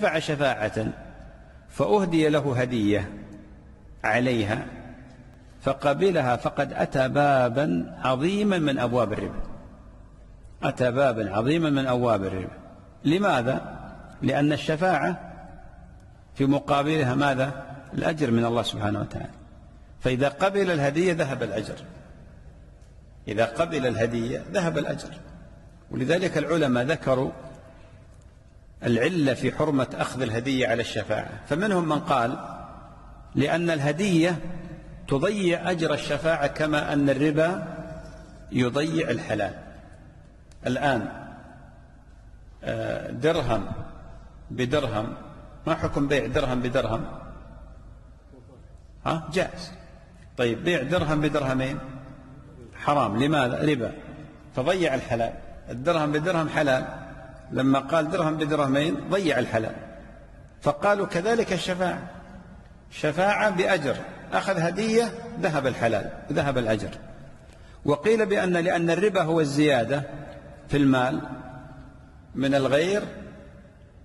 شفع شفاعة فأهدي له هدية عليها فقبلها فقد أتى بابا عظيما من أبواب الربا. أتى بابا عظيما من أبواب الربا. لماذا؟ لأن الشفاعة في مقابلها ماذا؟ الأجر من الله سبحانه وتعالى. فإذا قبل الهدية ذهب الأجر. إذا قبل الهدية ذهب الأجر. ولذلك العلماء ذكروا العلة في حرمة أخذ الهدية على الشفاعة. فمنهم من قال لأن الهدية تضيع أجر الشفاعة كما أن الربا يضيع الحلال. الآن آه، درهم بدرهم ما حكم بيع درهم بدرهم؟ ها؟ جائز. طيب بيع درهم بدرهمين؟ حرام. لماذا؟ ربا. فضيع الحلال. الدرهم بدرهم حلال. لما قال درهم بدرهمين ضيع الحلال. فقالوا كذلك الشفاعة. شفاعة بأجر. أخذ هدية ذهب الحلال ذهب الأجر. وقيل بأن لأن الربا هو الزيادة في المال من الغير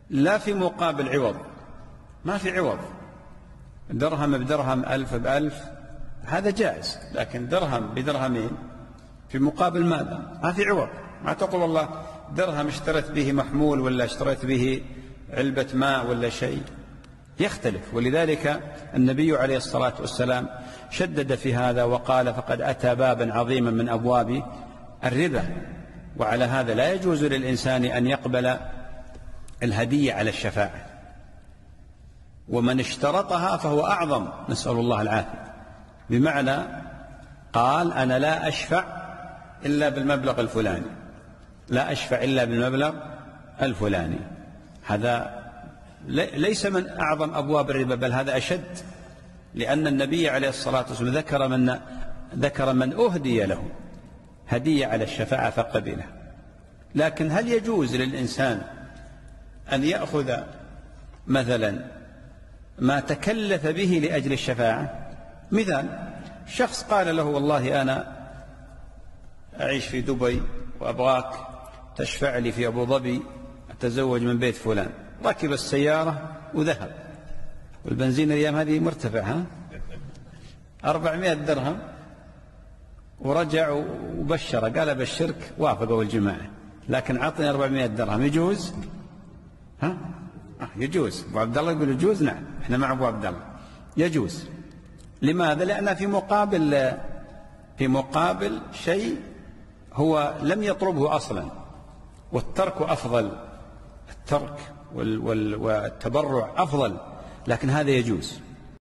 لا في مقابل عوض. ما في عوض. درهم بدرهم ألف بألف. هذا جائز. لكن درهم بدرهمين في مقابل ماذا؟ ما في عوض. ما تقول والله درهم اشتريت به محمول ولا اشتريت به علبة ماء ولا شيء. يختلف. ولذلك النبي عليه الصلاة والسلام شدد في هذا وقال فقد أتى بابا عظيما من أبواب الربا. وعلى هذا لا يجوز للإنسان أن يقبل الهدية على الشفاعة. ومن اشترطها فهو أعظم. نسأل الله العافية. بمعنى قال أنا لا أشفع إلا بالمبلغ الفلاني. لا أشفع إلا بالمبلغ الفلاني. هذا ليس من أعظم أبواب الربا بل هذا أشد لأن النبي عليه الصلاة والسلام ذكر من ذكر من أهدي له هدية على الشفاعة فقبله. لكن هل يجوز للإنسان أن يأخذ مثلا ما تكلف به لأجل الشفاعة؟ مثال شخص قال له والله أنا أعيش في دبي وأبغاك تشفع لي في أبو ظبي أتزوج من بيت فلان. ركب السيارة وذهب. والبنزين الأيام هذه مرتفع ها؟ أربعمائة درهم. ورجع وبشر قال أبشرك وافقوا الجماعة. لكن عطني أربعمائة درهم يجوز؟ ها؟ آه يجوز. أبو عبد الله يقول يجوز؟ نعم إحنا مع أبو عبد الله. يجوز. لماذا؟ لأن في مقابل في مقابل شيء هو لم يطلبه أصلا. والترك أفضل. الترك والتبرع أفضل. لكن هذا يجوز.